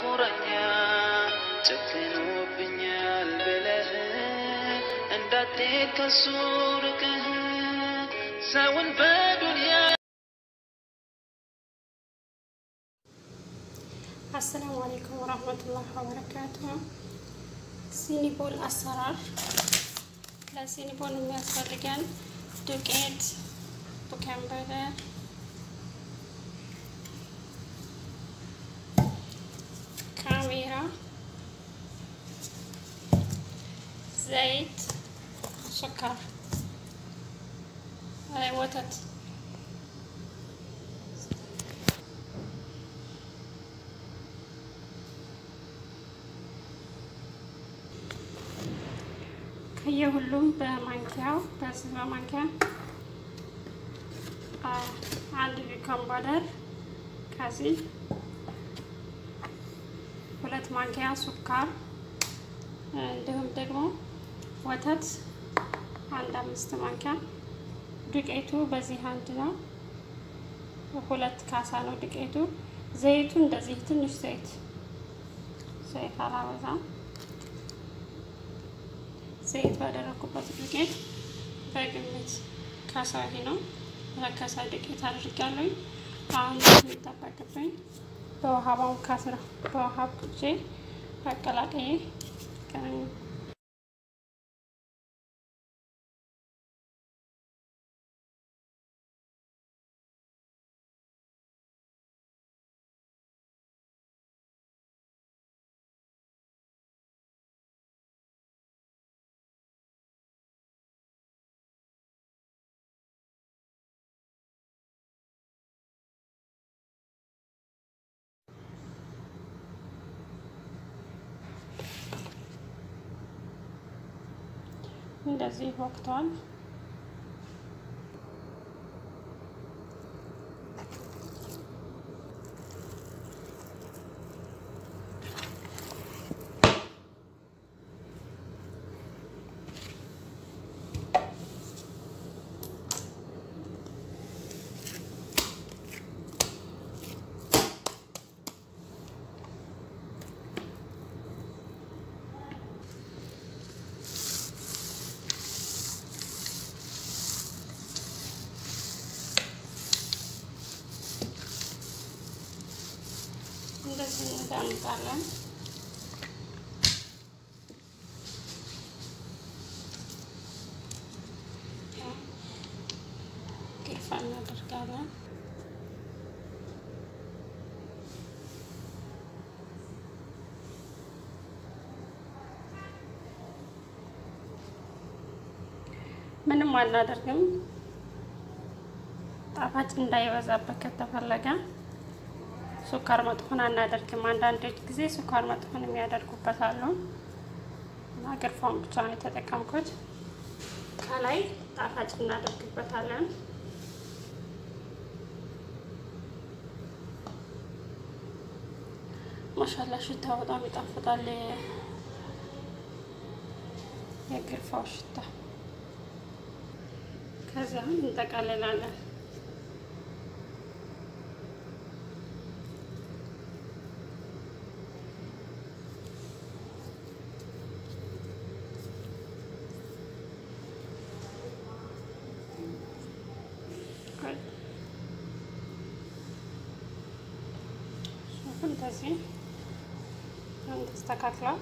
ቁረኛ ጨክኖብኛል ብለህ እንዳትሄድ ከሱ ርቀህ ሰውን በዱንያ አሰላሙ አለይኩም ወራህመቱላህ ወበረካቱሁ። ሲኒቦል አሰራር። ለሲኒቦል የሚያስፈልገን ዱቄት፣ ቡከንበረ፣ ዘይት፣ ሱካር፣ ወተት። ከየሁሉም በማንኪያው በዚህ በማንኪያ አንድ ቢኮን ባደር ከዚህ ሁለት ማንኪያ ሱካር እንዲሁም ደግሞ ወተት አንድ አምስት ማንኪያ ዱቄቱ በዚህ አንድ ነው። ሁለት ካሳ ነው ዱቄቱ። ዘይቱ እንደዚህ ትንሽ ዘይት ዘይት አላበዛም። ዘይት ባደረኩበት ዱቄት በግምት ካሳዊ ነው። በካሳ ዱቄት አድርጋለሁ። አሁን የሚጠበቅብኝ በውሃ ማቡካት ነው። በውሃ ቡቼ አቀላቅዬ እንደዚህ ወቅቷል። እንደዚህ እንዳምጣለን። ግርፋ እናደርጋለን። ምንም አናደርግም። ጣፋጭ እንዳይበዛበት ከተፈለገ ሱካር መጥፎን አናደርግም። አንዳንድ ጊዜ ሱካር መጥፎን የሚያደርጉበት አሉ እና ግርፋውን ብቻ ነው የተጠቀምኩት። ከላይ ጣፋጭ እናደርግበታለን። ማሻላ ሽታ በጣም ይጣፍጣል። የግርፋው ሽታ ከዚያም እንጠቀልላለን። እንደዚህ ተስተካክሏል።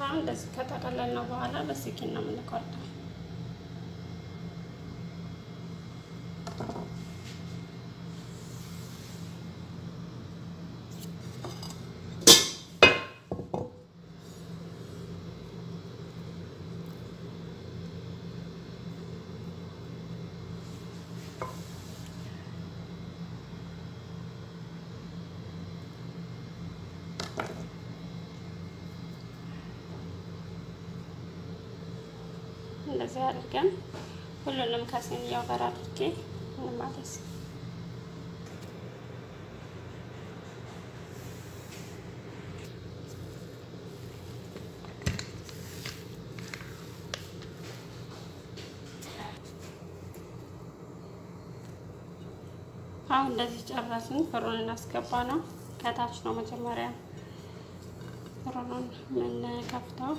አሁን እንደዚህ ከጠቀለልነው በኋላ በስኪን ነው የምንቆርጠው። እንደዚህ አድርገን ሁሉንም ከሴን እያወራ አድርጌ እንማለስ። አሁን እንደዚህ ጨረስን። ፍሩን እናስገባ ነው። ከታች ነው መጀመሪያ ፍሩኑን የምንከፍተው።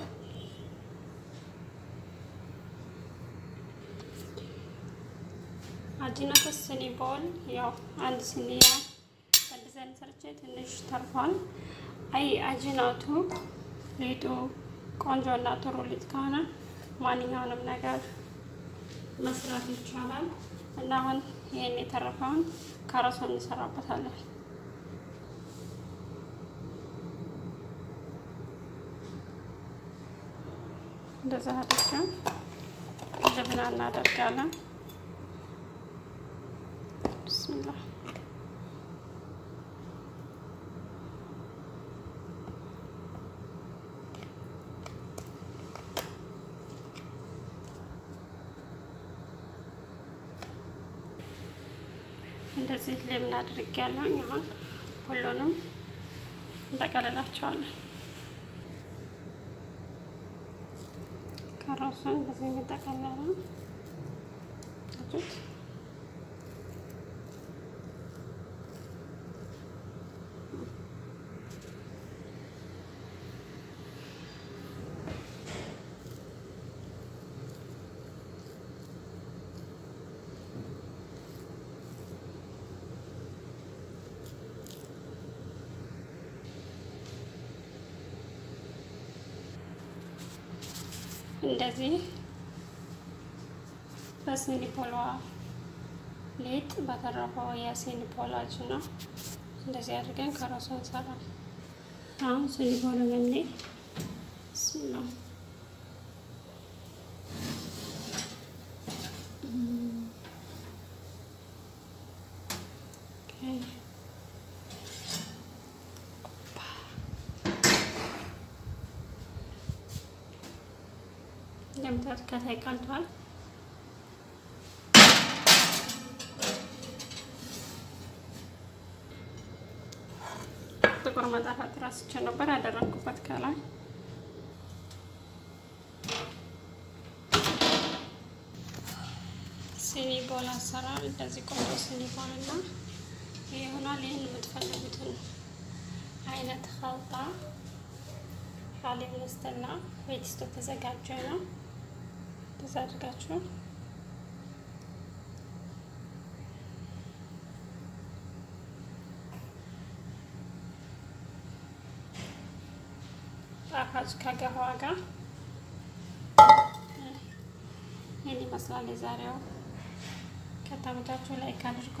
አጂናቶ ስኒ ቦል ያው አንድ ስኒያ በዲዛይን ሰርቼ ትንሽ ተርፏል። አይ አጂናቱ ሊጡ ቆንጆ እና ጥሩ ሊጥ ከሆነ ማንኛውንም ነገር መስራት ይቻላል እና አሁን ይህን የተረፈውን ከረሶ እንሰራበታለን። እንደዛ አድርገን ልብና እናደርጋለን። ብስሚላ እንደዚህ ልብና አድርጌያለሁ። አሁን ሁሉንም እንጠቀልላቸዋለን። ከራሱን በዚህ የሚጠቀለለ እንደዚህ በሲኒፖሏ ሊጥ በተረፈው የሲኒፖላጅ ነው። እንደዚህ አድርገን ከራሱ እንሰራለን። አሁን ሲኒፖሉ ለኔ ስላ እንደምታዩት ከታይ ቀልቷል። ጥቁር መጣፋት ራስቼ ነበር ያደረግኩበት ከላይ ሲኒ ቦል አሰራር እንደዚህ ቆንጆ ሲኒ ቦል እና ይሆናል። ይህን የምትፈልጉትን አይነት ኸልጣ ሀሊብ ምስትና ቤት ውስጥ ተዘጋጀ ነው። እንደዛ አድርጋችሁ ጣፋጭ ከገኋ ጋር ይህን ይመስላል የዛሬው። ከተመቻችሁ ላይክ አድርጉ።